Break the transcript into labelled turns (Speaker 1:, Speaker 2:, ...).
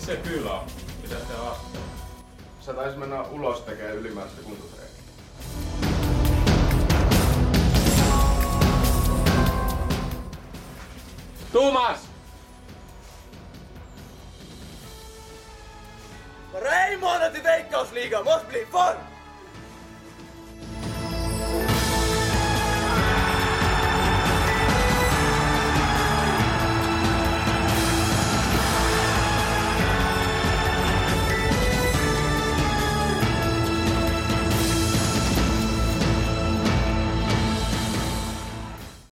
Speaker 1: se kylä on? Mitä se on?
Speaker 2: Se taisi mennä ulos tekemään ylimääräistä kuntotreeniä.
Speaker 1: Tuumas!
Speaker 3: Bara en till Veikkausliga bli fun!